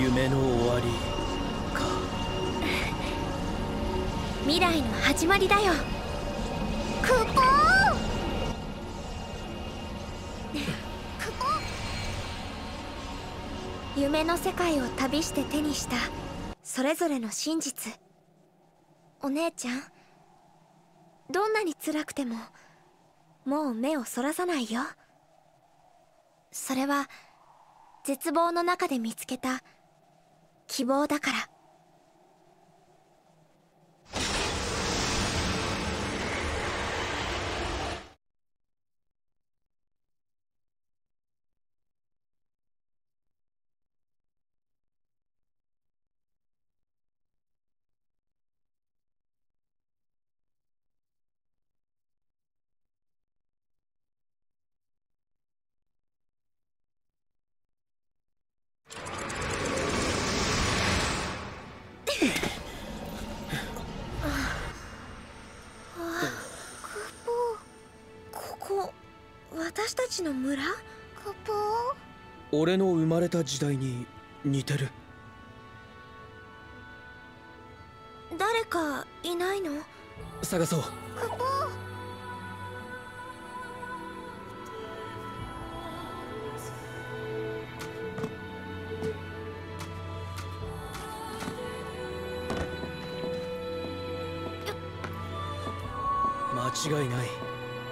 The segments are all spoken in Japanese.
夢の終わりか。未来の始まりだよ。クポー。クポ夢の世界を旅して手にした。それぞれの真実。お姉ちゃん。どんなに辛くてももう目をそらさないよ。それは絶望の中で見つけた希望だから。ちの村？クポー俺の生まれた時代に似てる。誰かいないの？探そう。クポー間違いない。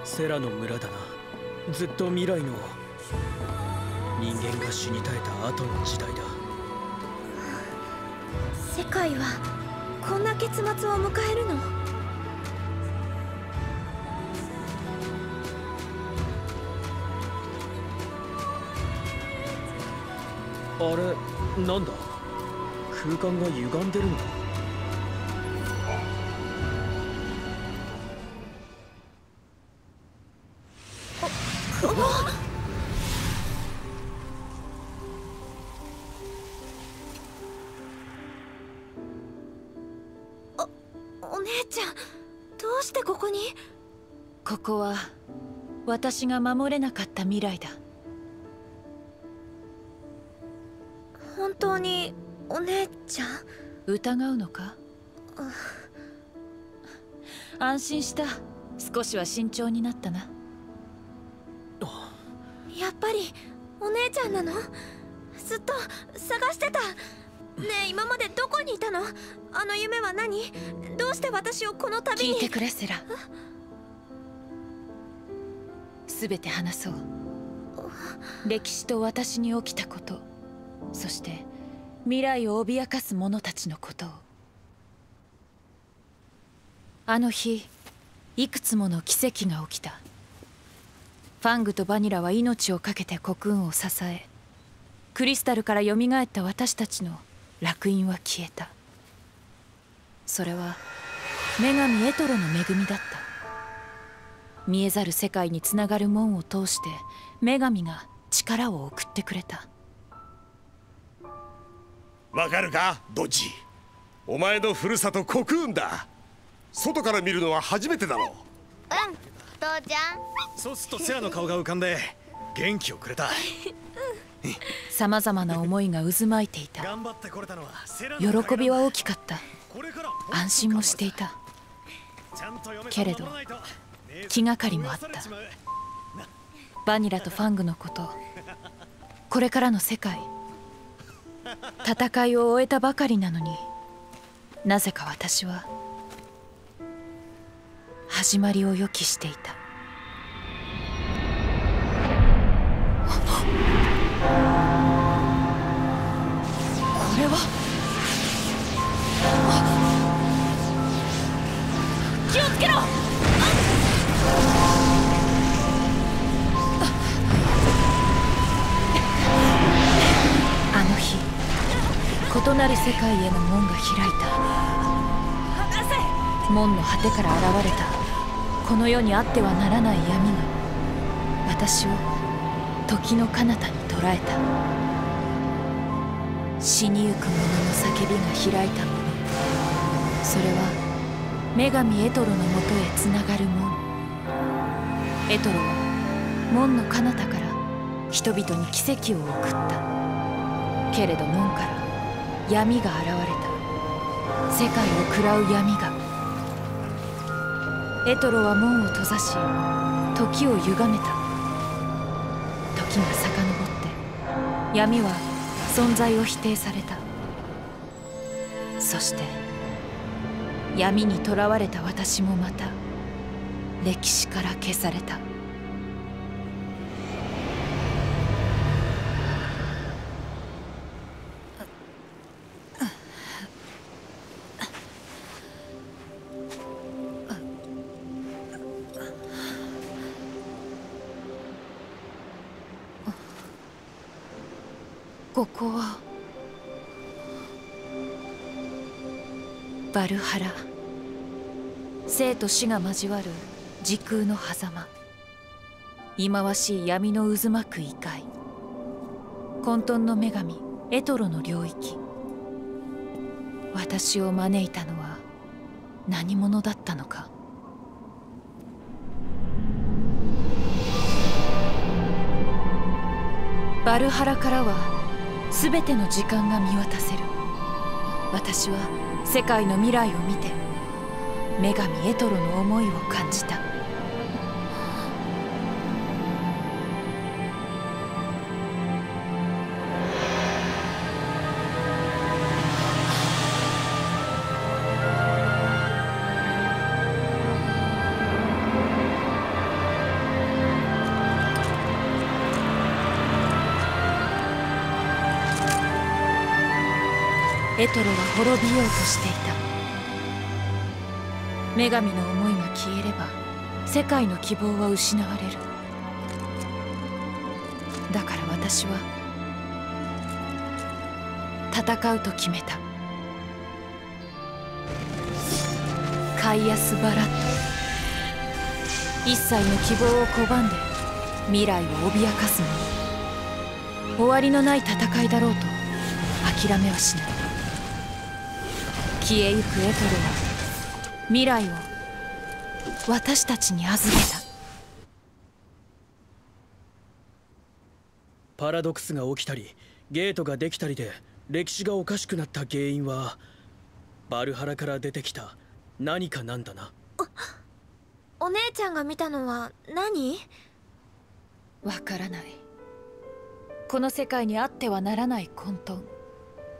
セラの村だなずっと未来の人間が死に絶えた後の時代だ。世界はこんな結末を迎えるの？あれなんだ？空間が歪んでるの？かちゃんどうしてここに？ここは私が守れなかった未来だ。本当にお姉ちゃん？疑うのか？安心した。少しは慎重になったな。やっぱりお姉ちゃんなの？ずっと探してた。ねえ今までどこにいたの？あの夢は何？どうして私をこの旅に？聞いてくれセラ。全て話そう。歴史と私に起きたこと。そして未来を脅かす者たちのことを。あの日いくつもの奇跡が起きた。ファングとバニラは命を懸けてコクーンを支えクリスタルから蘇った私たちの烙印は消えた。それは女神エトロの恵みだった。見えざる世界につながる門を通して女神が力を送ってくれた。わかるかドッジ。お前のふるさとコクーンだ。外から見るのは初めてだろう。うん父ちゃんそうするとセラの顔が浮かんで元気をくれた さまざまな思いが渦巻いていた。喜びは大きかった。安心もしていた。けれど気がかりもあった。バニラとファングのこと。これからの世界。戦いを終えたばかりなのに。なぜか私は始まりを予期していた。気をつけろ。あの日異なる世界への門が開いた。門の果てから現れた。この世にあってはならない闇が私を時の彼方に捉えた。死にゆく者の叫びが開いたもの。それは女神エトロのもとへつながる門。エトロは門の彼方から人々に奇跡を送った。けれど門から闇が現れた。世界を喰らう闇が。エトロは門を閉ざし時を歪めた。時が遡って闇は存在を否定された。そして闇にとらわれた私もまた歴史から消された。ここはバルハラ。生と死が交わる時空の狭間。忌まわしい闇の渦巻く異界。混沌の女神エトロの領域。私を招いたのは何者だったのか。バルハラからは全ての時間が見渡せる。私は世界の未来を見て女神エトロの思いを感じた。エトロは滅びようとしていた。女神の思いが消えれば世界の希望は失われる。だから私は戦うと決めた。カイアス・バラット。一切の希望を拒んで未来を脅かす者終わりのない戦いだろうと諦めはしない。消えゆくエトロは未来を私たちに預けた。パラドックスが起きたりゲートができたりで歴史がおかしくなった原因はバルハラから出てきた何かなんだな。お姉ちゃんが見たのは何？わからない。この世界にあってはならない混沌。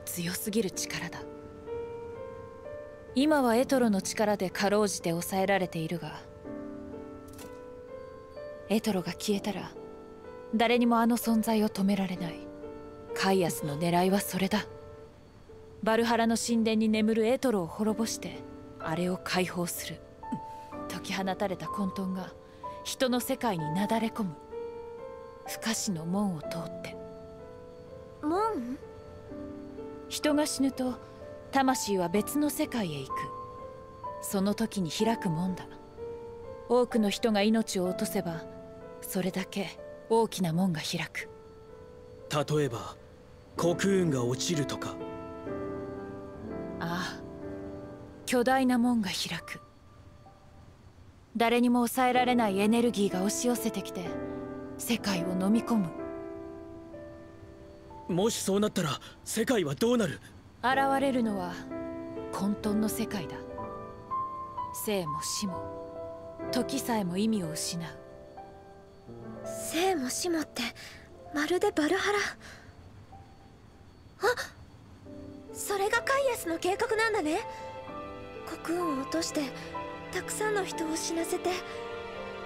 強すぎる力だ今はエトロの力でかろうじて抑えられているがエトロが消えたら誰にもあの存在を止められない。カイアスの狙いはそれだ。バルハラの神殿に眠るエトロを滅ぼしてあれを解放する。解き放たれた混沌が人の世界になだれ込む。不可視の門を通って。門？人が死ぬと魂は別の世界へ行く。その時に開くもんだ。多くの人が命を落とせばそれだけ大きな門が開く。例えば黒雲が落ちるとか。ああ巨大な門が開く。誰にも抑えられないエネルギーが押し寄せてきて世界を飲み込む。もしそうなったら世界はどうなる？現れるのは混沌の世界だ。生も死も時さえも意味を失う。生も死もってまるでバルハラ。あそれがカイアスの計画なんだね。黒雲を落としてたくさんの人を死なせて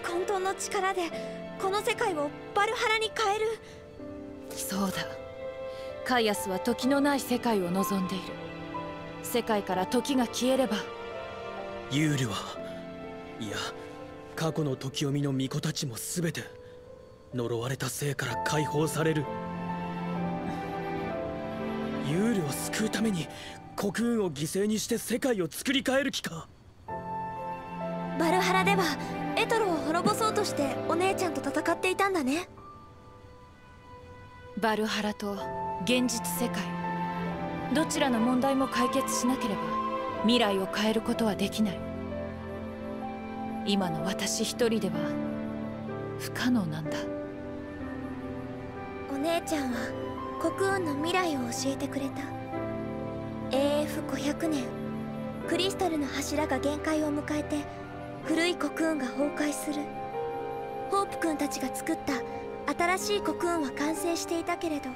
混沌の力でこの世界をバルハラに変える。そうだカイアスは時のない世界を望んでいる。世界から時が消えれば。ユールはいや過去の時読みの巫女たちも全て呪われた生から解放される。ユールを救うために黒雲を犠牲にして世界を作り変える気か。バルハラではエトロを滅ぼそうとしてお姉ちゃんと戦っていたんだねバルハラと現実世界。どちらの問題も解決しなければ未来を変えることはできない。今の私一人では不可能なんだ。お姉ちゃんは黒雲の未来を教えてくれた。AF500 年クリスタルの柱が限界を迎えて古いコクーンが崩壊する。ホープ君たちが作った新しいコクーンは完成していたけれど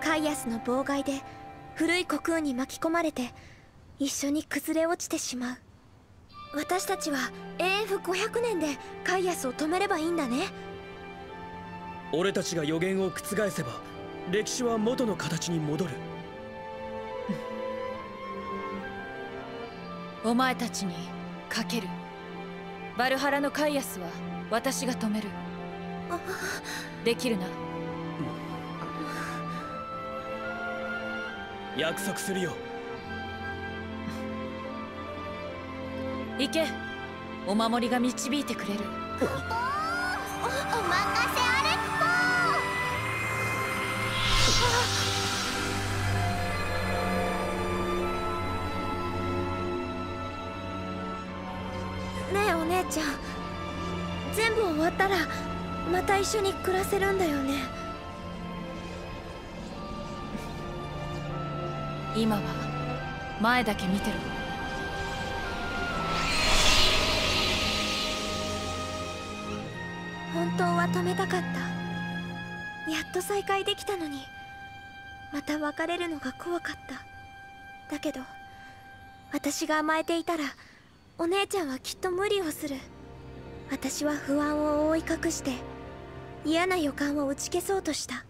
カイアスの妨害で古いコクーンに巻き込まれて一緒に崩れ落ちてしまう。私たちは AF500 年でカイアスを止めればいいんだね。俺たちが予言を覆せば歴史は元の形に戻る。お前たちにかける。バルハラのカイアスは私が止めるできるな。約束するよ。行け。お守りが導いてくれる。お任せあれねえお姉ちゃん。全部終わったらまた一緒に暮らせるんだよね。今は前だけ見てろ本当は止めたかった。やっと再会できたのに。また別れるのが怖かった。だけど私が甘えていたらお姉ちゃんはきっと無理をする。私は不安を覆い隠して嫌な予感を打ち消そうとした。